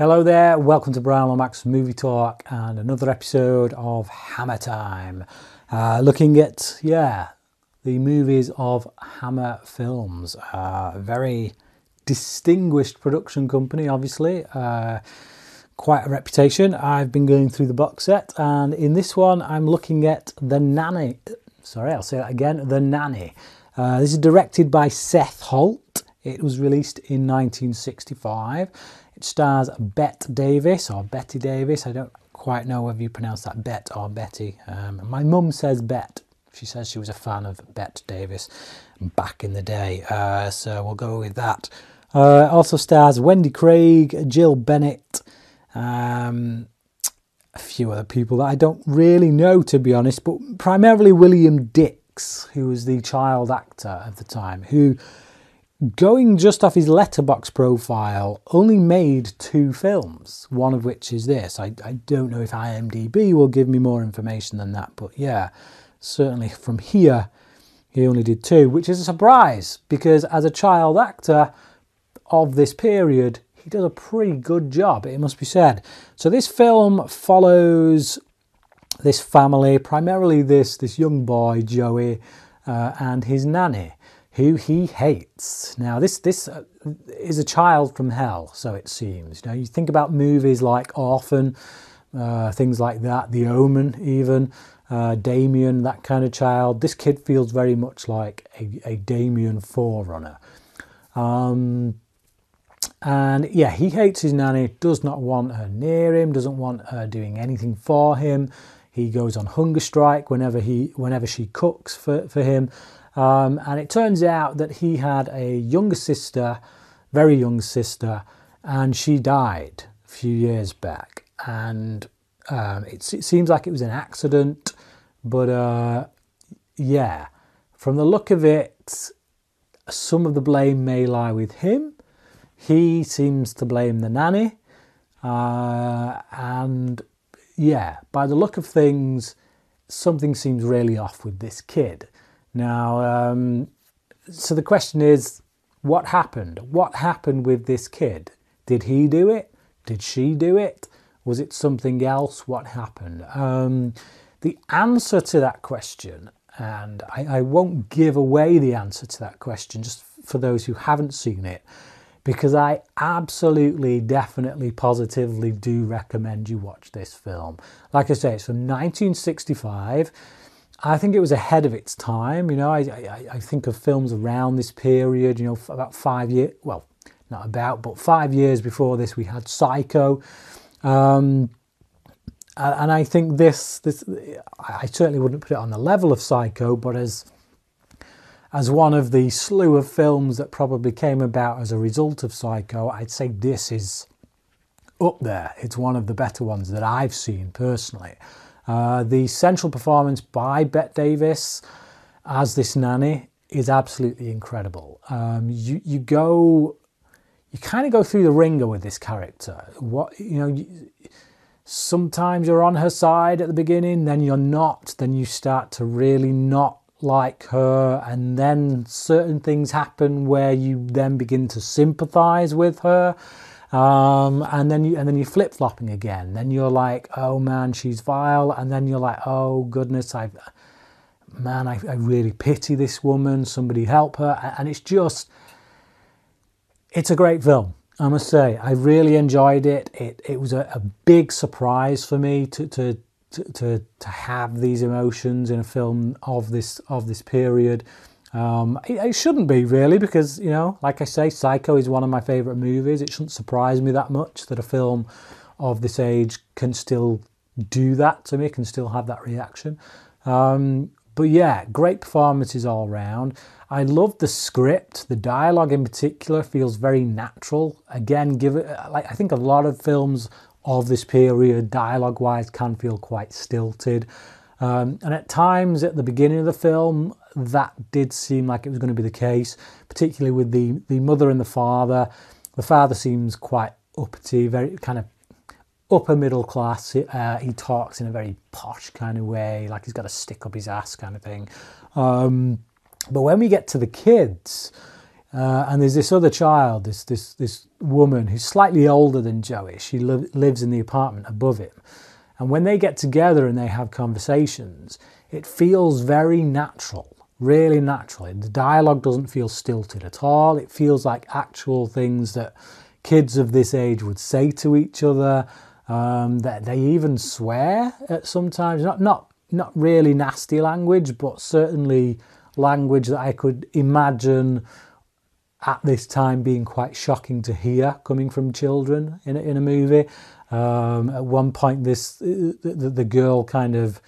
Hello there, welcome to Bryan Lomax Movie Talk and another episode of Hammer Time. Uh, looking at, yeah, the movies of Hammer Films. Uh, very distinguished production company, obviously. Uh, quite a reputation. I've been going through the box set, and in this one, I'm looking at The Nanny. Sorry, I'll say that again The Nanny. Uh, this is directed by Seth Holt. It was released in 1965. It stars Bette Davis or Betty Davis. I don't quite know whether you pronounce that Bet or Betty. Um, my mum says Bet. She says she was a fan of Bette Davis back in the day. Uh, so we'll go with that. Uh, also stars Wendy Craig, Jill Bennett, um, a few other people that I don't really know to be honest, but primarily William Dix, who was the child actor of the time, who going just off his Letterboxd profile, only made two films, one of which is this. I, I don't know if IMDb will give me more information than that, but yeah, certainly from here, he only did two, which is a surprise because as a child actor of this period, he does a pretty good job, it must be said. So this film follows this family, primarily this, this young boy, Joey, uh, and his nanny who he hates. Now, this this uh, is a child from hell, so it seems. You know, you think about movies like Orphan, uh, things like that, The Omen, even uh, Damien, that kind of child. This kid feels very much like a, a Damien forerunner. Um, and yeah, he hates his nanny, does not want her near him, doesn't want her doing anything for him. He goes on hunger strike whenever he whenever she cooks for, for him. Um, and it turns out that he had a younger sister, very young sister, and she died a few years back. And um, it, it, seems like it was an accident, but uh, yeah, from the look of it, some of the blame may lie with him. He seems to blame the nanny. Uh, and yeah, by the look of things, something seems really off with this kid. Now, um, so the question is, what happened? What happened with this kid? Did he do it? Did she do it? Was it something else? What happened? Um, the answer to that question, and I, I won't give away the answer to that question just for those who haven't seen it, because I absolutely, definitely, positively do recommend you watch this film. Like I say, it's from 1965. I think it was ahead of its time. You know, I, I, I think of films around this period, you know, about five years, well, not about, but five years before this, we had Psycho. Um, and I think this, this, I certainly wouldn't put it on the level of Psycho, but as, as one of the slew of films that probably came about as a result of Psycho, I'd say this is up there. It's one of the better ones that I've seen personally. Uh, the central performance by Bette Davis as this nanny is absolutely incredible. Um, you you go, you kind of go through the wringer with this character. What you know, you, sometimes you're on her side at the beginning, then you're not. Then you start to really not like her, and then certain things happen where you then begin to sympathise with her. Um, and then you and then you're flip flopping again. Then you're like, oh man, she's vile, and then you're like, oh goodness, I, man, I, I really pity this woman. Somebody help her, and it's just, it's a great film. I must say, I really enjoyed it. It it was a, a big surprise for me to to to to have these emotions in a film of this of this period. Um, it, it, shouldn't be really because you know, like I say, Psycho is one of my favourite movies. It shouldn't surprise me that much that a film of this age can still do that to me, can still have that reaction. Um, but yeah, great performances all round. I love the script. The dialogue in particular feels very natural. Again, give it like I think a lot of films of this period, dialogue-wise, can feel quite stilted. Um, and at times at the beginning of the film, that did seem like it was going to be the case, particularly with the, the mother and the father. The father seems quite uppity, very kind of upper middle class. Uh, he talks in a very posh kind of way, like he's got a stick up his ass kind of thing. Um, but when we get to the kids, Uh, and there's this other child, this this this woman who's slightly older than Joey. She li- lives in the apartment above him, and when they get together and they have conversations, it feels very natural, really naturally. The dialogue doesn't feel stilted at all. It feels like actual things that kids of this age would say to each other. Um, that they even swear at sometimes, not not not really nasty language, but certainly language that I could imagine at this time being quite shocking to hear coming from children in a, in a movie. Um, at one point, this the, the, girl kind of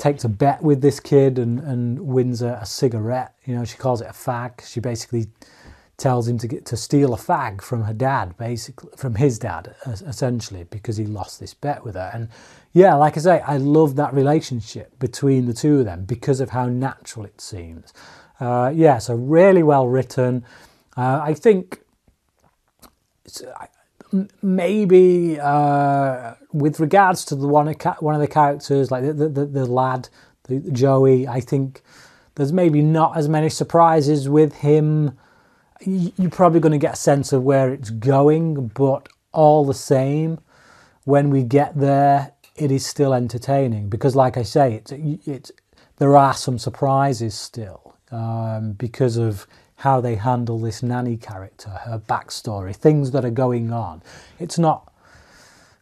takes a bet with this kid and, and wins a, a, cigarette. You know, she calls it a fag. She basically tells him to get to steal a fag from her dad, basically from his dad, essentially, because he lost this bet with her. And yeah, like I say, I love that relationship between the two of them because of how natural it seems. Uh, yeah, so really well written. Uh, I think maybe uh, with regards to the one one of the characters, like the the, the lad, the, Joey, I think there's maybe not as many surprises with him. You're probably going to get a sense of where it's going, but all the same, when we get there, it is still entertaining because, like I say, it's it's there are some surprises still um, because of how they handle this nanny character, her backstory, things that are going on. It's not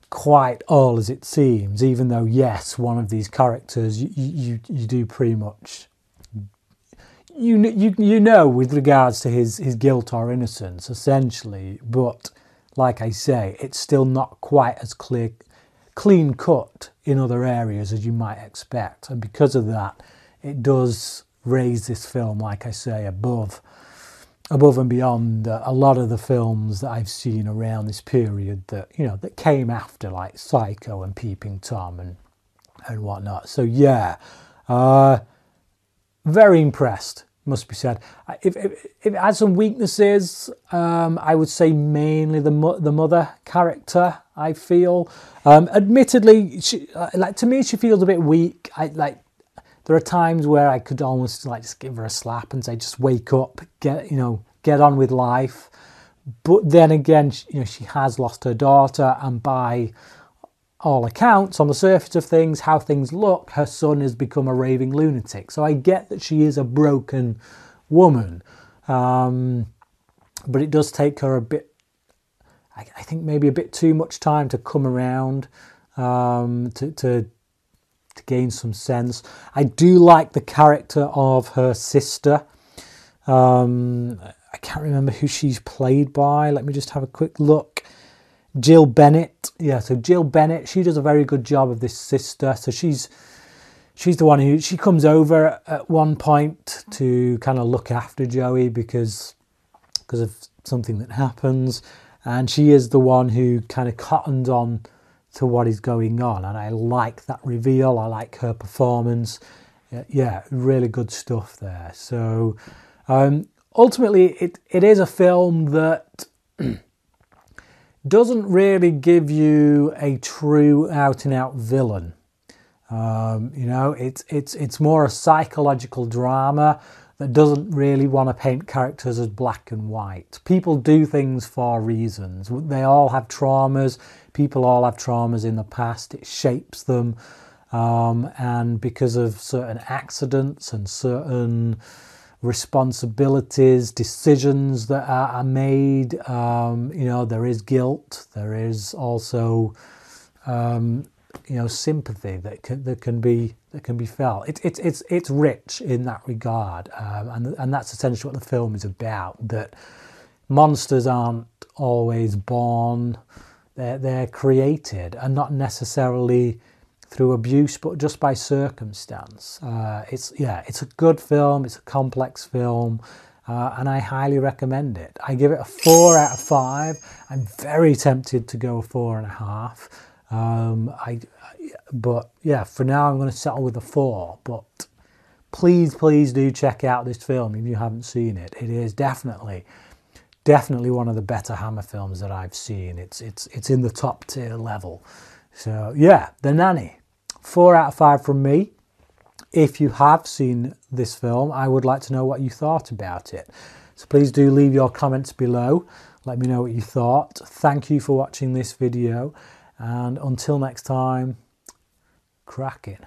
quite all as it seems, even though, yes, one of these characters you, you, you do pretty much. You, you, you know with regards to his, his guilt or innocence, essentially, but like I say, it's still not quite as clear, clean cut in other areas as you might expect. And because of that, it does raise this film, like I say, above above and beyond uh, a lot of the films that I've seen around this period that you know that came after, like Psycho and Peeping Tom and and whatnot. So yeah, uh, very impressed. Must be said. If, if, if it had some weaknesses, um, I would say mainly the mo- the mother character. I feel, um, admittedly, she, uh, like to me, she feels a bit weak. I like there are times where I could almost like just give her a slap and say, just wake up, get, you know, get on with life. But then again, you know, she has lost her daughter, and by all accounts, on the surface of things, how things look, her son has become a raving lunatic. So I get that she is a broken woman, um, but it does take her a bit, I, I, think maybe a bit too much time to come around um, to, to to gain some sense. I do like the character of her sister. Um, I can't remember who she's played by. Let me just have a quick look. Jill Bennett. Yeah, so Jill Bennett, she does a very good job of this sister. So she's she's the one who she comes over at one point to kind of look after Joey because because of something that happens and she is the one who kind of cottons on to what is going on. And I like that reveal. I like her performance. Yeah, really good stuff there. So um, ultimately, it, it is a film that doesn't really give you a true out and out villain. Um, you know, it's it's it's more a psychological drama that doesn't really want to paint characters as black and white. People do things for reasons. They all have traumas. People all have traumas in the past. It shapes them. Um, and because of certain accidents and certain responsibilities, decisions that are, are made, um, you know, there is guilt. There is also, um, you know, sympathy that can, that can be that can be felt. It, it, it's it's rich in that regard, um, and and that's essentially what the film is about. That monsters aren't always born; they're they're created, and not necessarily through abuse, but just by circumstance. Uh, it's yeah, it's a good film. It's a complex film. Uh, and I highly recommend it. I give it a four out of five. I'm very tempted to go a four and a half. Um, I, but yeah, for now I'm going to settle with a four. But please, please do check out this film if you haven't seen it. It is definitely, definitely one of the better Hammer films that I've seen. It's it's it's in the top tier level. So yeah, The Nanny, four out of five from me. If you have seen this film, I would like to know what you thought about it. So please do leave your comments below. Let me know what you thought. Thank you for watching this video. And until next time, cracking.